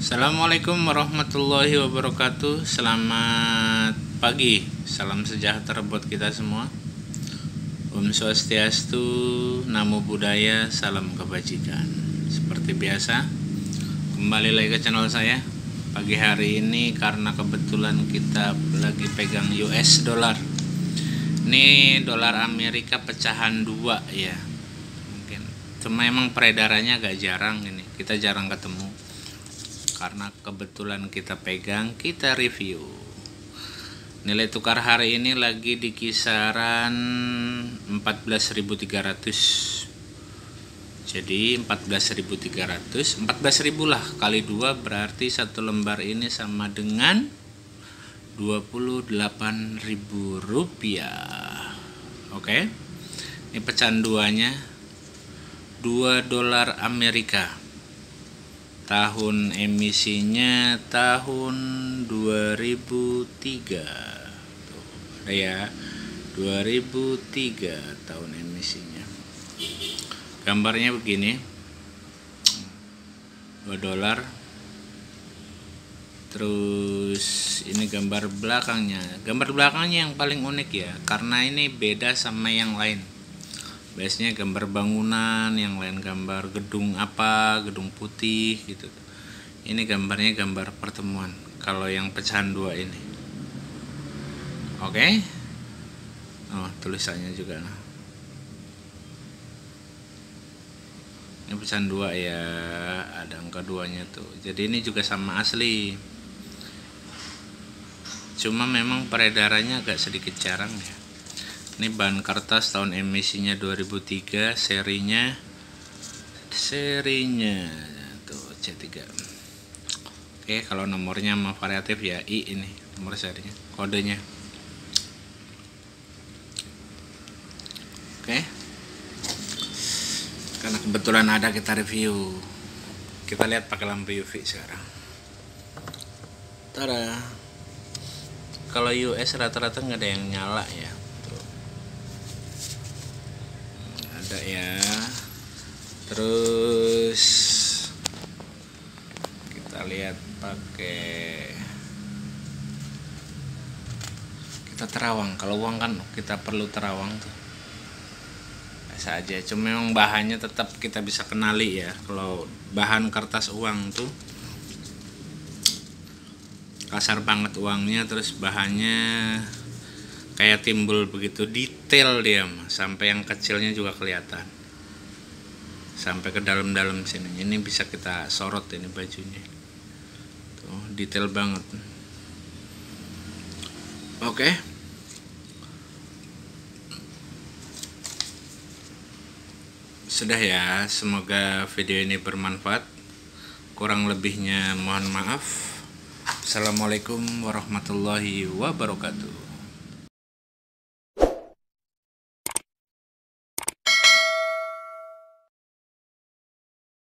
Assalamualaikum warahmatullahi wabarakatuh. Selamat pagi. Salam sejahtera buat kita semua. Om Swastiastu Namo Buddhaya Salam kebajikan. Seperti biasa Kembali lagi ke channel saya. Pagi hari ini karena kebetulan kita lagi pegang US dollar. Ini dolar Amerika pecahan dua ya. Mungkin. Cuma emang peredarannya agak jarang ini. Kita jarang ketemu karena kebetulan kita pegang kita review. Nilai tukar hari ini lagi di kisaran 14.300 jadi 14.300 14.000 lah. Kali dua berarti satu lembar ini sama dengan 28.000 rupiah. Oke? Ini pecahan duanya 2 dolar Amerika tahun emisinya tahun 2003 tuh ya. 2003 tahun emisinya. Gambarnya begini. 2 dolar. Terus ini gambar belakangnya. Gambar belakangnya yang paling unik ya karena ini beda sama yang lain biasanya gambar bangunan yang lain gambar gedung apa gedung putih gitu. Ini gambarnya gambar pertemuan kalau yang pecahan dua ini. Oke? Okay? oh tulisannya juga. Ini pecahan dua ya. Ada angka duanya tuh. Jadi ini juga sama asli. Cuma memang peredarannya agak sedikit jarang ya ini bahan kertas tahun emisinya 2003 serinya serinya tuh C3 oke kalau nomornya mau variatif ya I ini nomor serinya kodenya. Oke. Karena kebetulan ada kita review. Kita lihat pakai lampu UV sekarang. Tada. Kalau US rata-rata nggak ada yang nyala ya ada ya. Terus kita lihat pakai kita terawang. Kalau uang kan kita perlu terawang tuh. Biasa aja. Cuma memang bahannya tetap kita bisa kenali ya. Kalau bahan kertas uang tuh kasar banget uangnya terus bahannya kayak timbul begitu detail dia sampai yang kecilnya juga kelihatan. Sampai ke dalam-dalam sini. Ini bisa kita sorot ini bajunya. Tuh detail banget. Oke. Sudah ya semoga video ini bermanfaat. Kurang lebihnya mohon maaf. Assalamualaikum warahmatullahi wabarakatuh